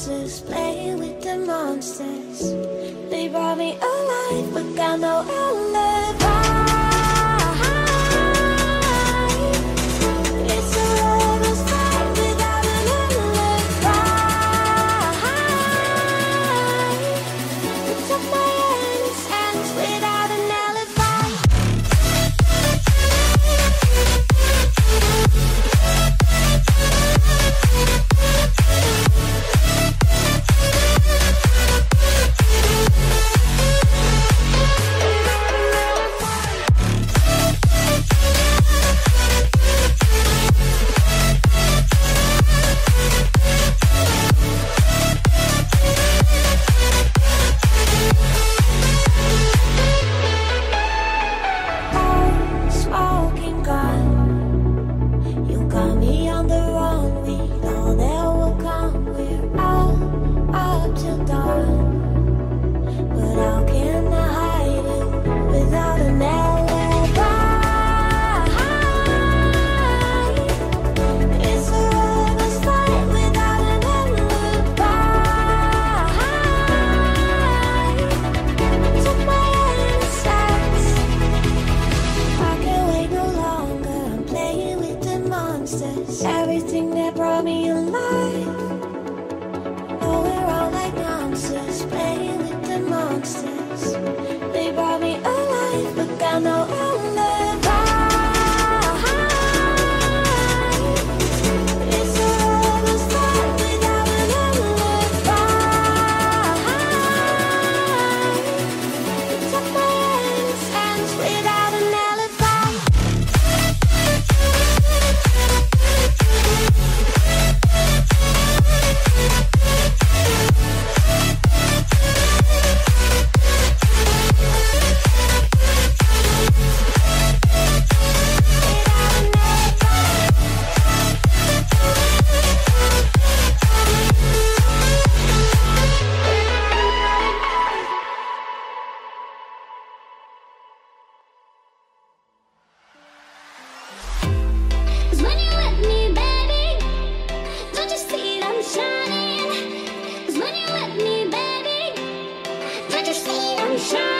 corpses, playing with the monsters. They brought me alive, but got no outlet. Don't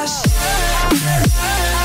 rush.